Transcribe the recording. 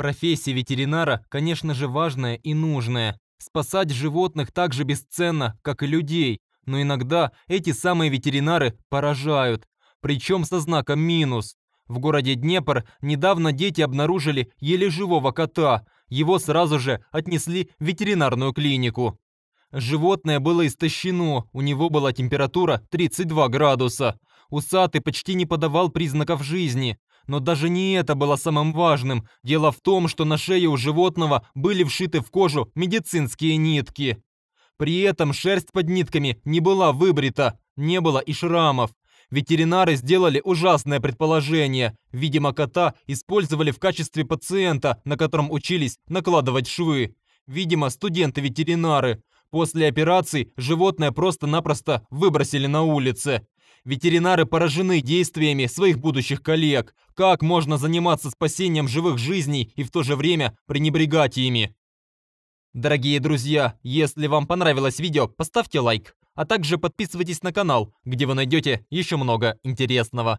Профессия ветеринара, конечно же, важная и нужная. Спасать животных так же бесценно, как и людей. Но иногда эти самые ветеринары поражают. Причем со знаком минус. В городе Днепр недавно дети обнаружили еле живого кота. Его сразу же отнесли в ветеринарную клинику. Животное было истощено, у него была температура 32 градуса. Усатый почти не подавал признаков жизни. Но даже не это было самым важным. Дело в том, что на шее у животного были вшиты в кожу медицинские нитки. При этом шерсть под нитками не была выбрита, не было и шрамов. Ветеринары сделали ужасное предположение. Видимо, кота использовали в качестве пациента, на котором учились накладывать швы. Видимо, студенты-ветеринары. После операции животное просто-напросто выбросили на улице. Ветеринары поражены действиями своих будущих коллег. Как можно заниматься спасением живых жизней и в то же время пренебрегать ими? Дорогие друзья, если вам понравилось видео, поставьте лайк, а также подписывайтесь на канал, где вы найдете еще много интересного.